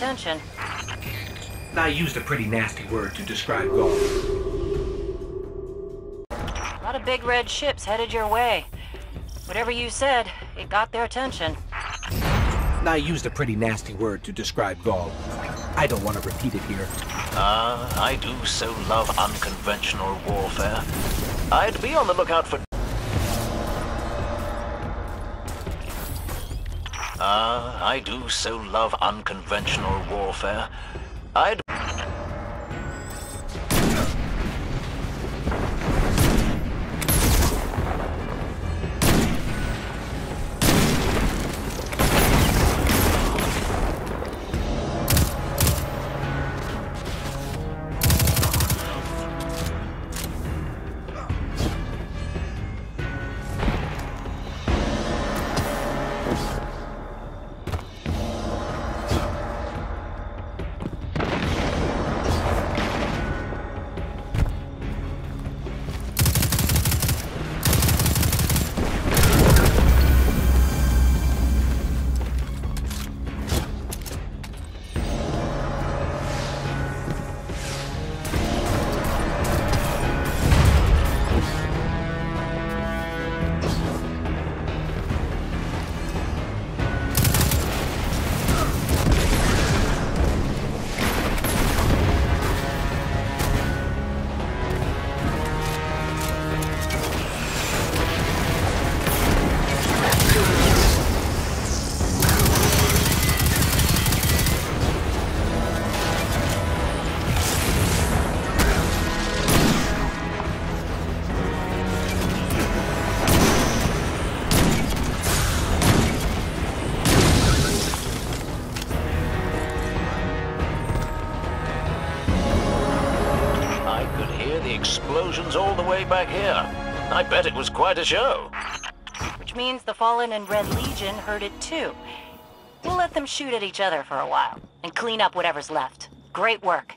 attention. I used a pretty nasty word to describe Ghaul. A lot of big red ships headed your way. Whatever you said, it got their attention. I used a pretty nasty word to describe Ghaul. I don't want to repeat it here. Ah, I do so love unconventional warfare. I'd be on the lookout for... Ah, I do so love unconventional warfare. I'd... I bet it was quite a show. Which means the Fallen and Red Legion heard it too. We'll let them shoot at each other for a while, and clean up whatever's left. Great work.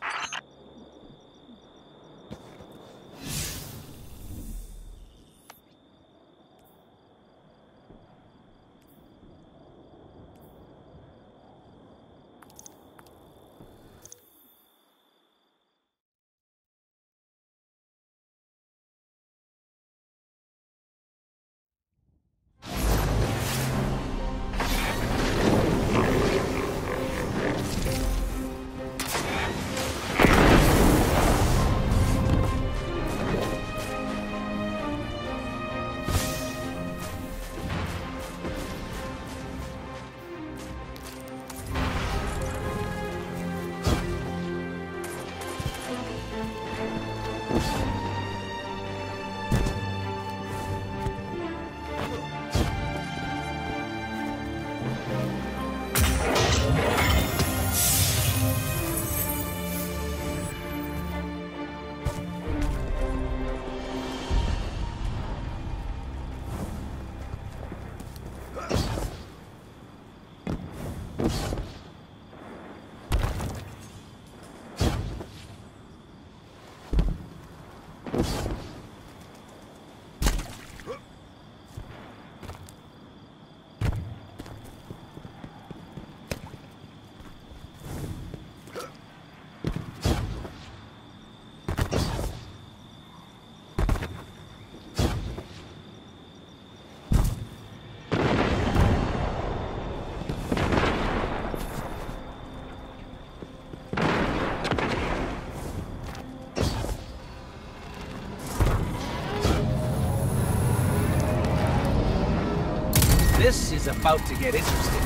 About to get interesting.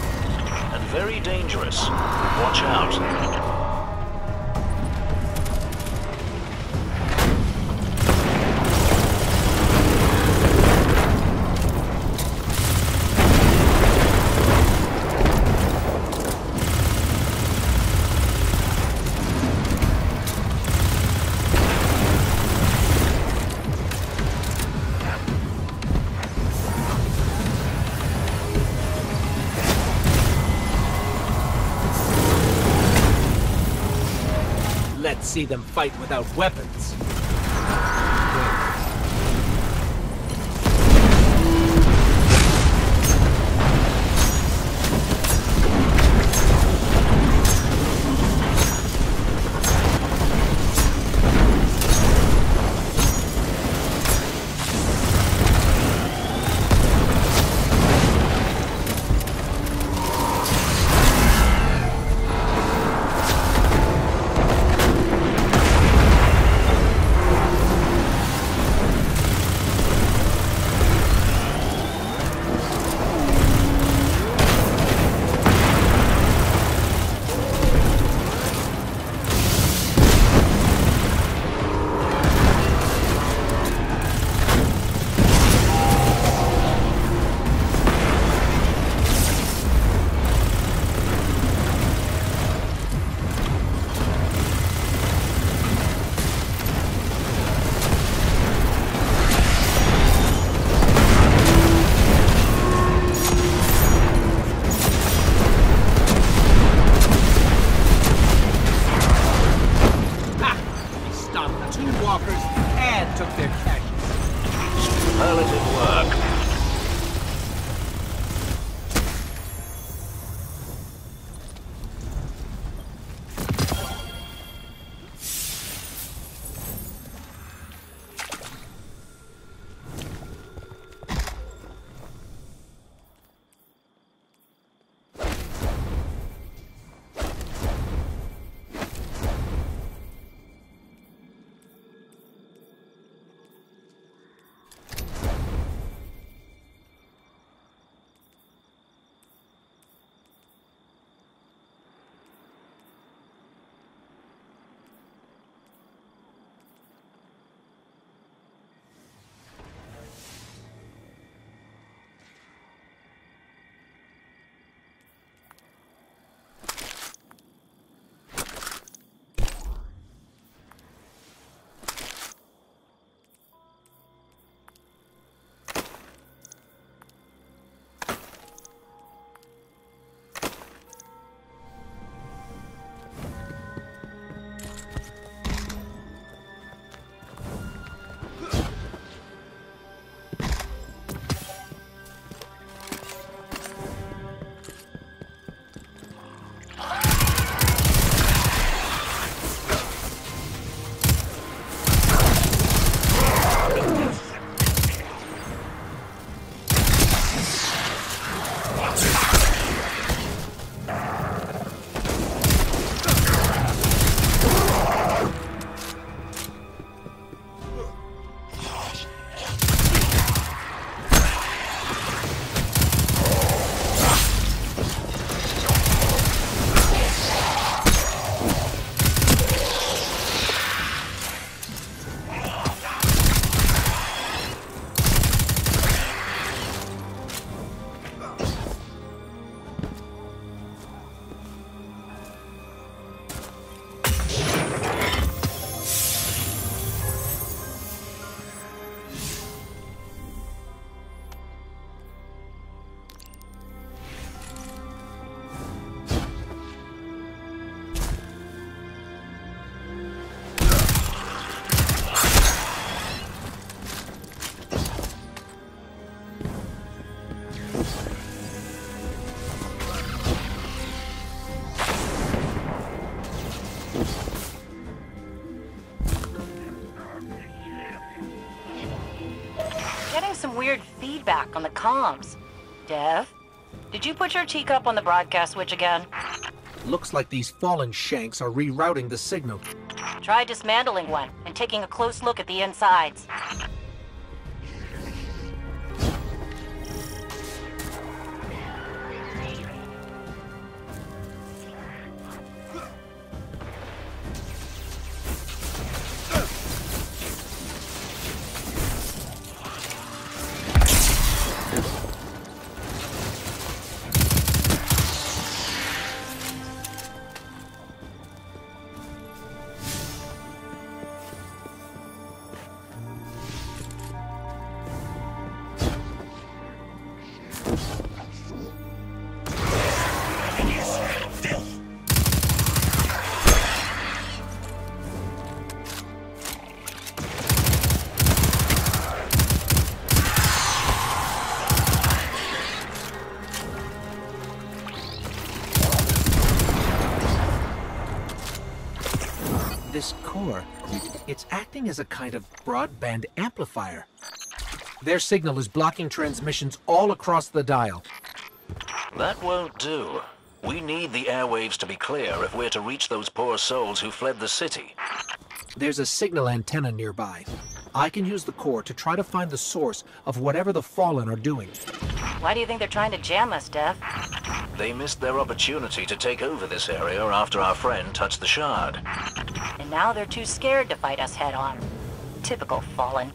And very dangerous. Watch out. See them fight without weapons. Getting some weird feedback on the comms. Dev, did you put your teacup on the broadcast switch again? Looks like these fallen shanks are rerouting the signal. Try dismantling one and taking a close look at the insides. This core, it's acting as a kind of broadband amplifier. Their signal is blocking transmissions all across the dial. That won't do. We need the airwaves to be clear if we're to reach those poor souls who fled the city. There's a signal antenna nearby. I can use the core to try to find the source of whatever the Fallen are doing. Why do you think they're trying to jam us, Dev? They missed their opportunity to take over this area after our friend touched the shard. And now they're too scared to fight us head on. Typical Fallen.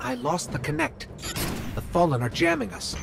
I lost the connect. Fallen are jamming us.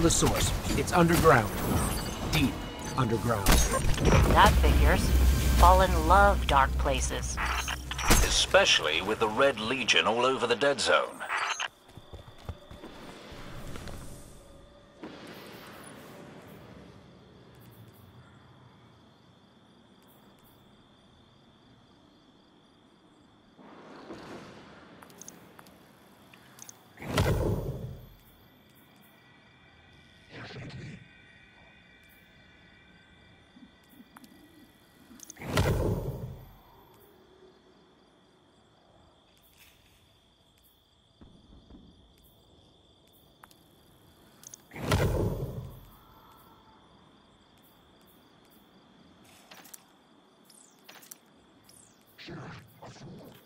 Found the source. It's underground. Deep underground. That figures. Fallen love dark places. Especially with the Red Legion all over the dead zone. Sheriff Azul.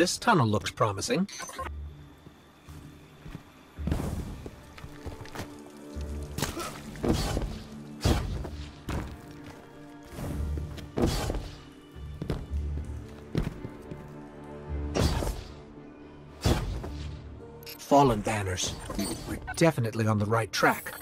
This tunnel looks promising. Fallen banners. We're definitely on the right track.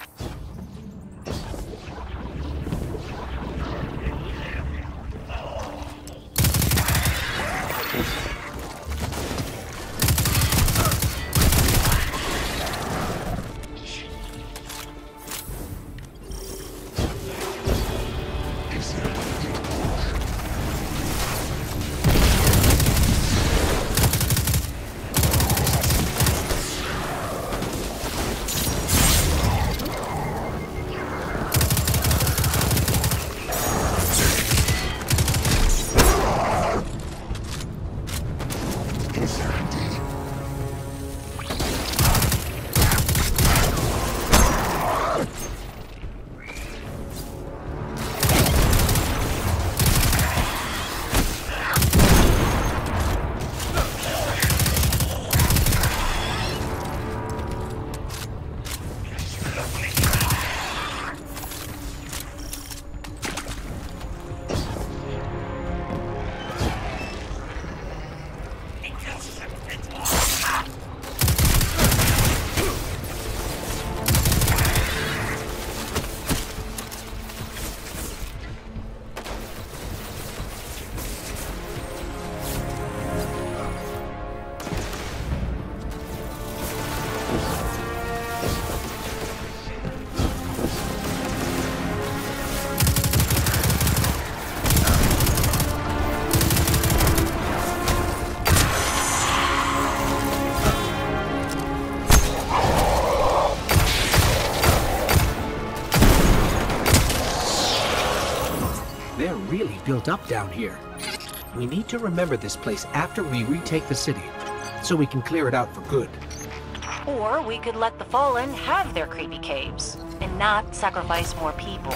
Built up down here. We need to remember this place after we retake the city, so we can clear it out for good. Or we could let the Fallen have their creepy caves and not sacrifice more people.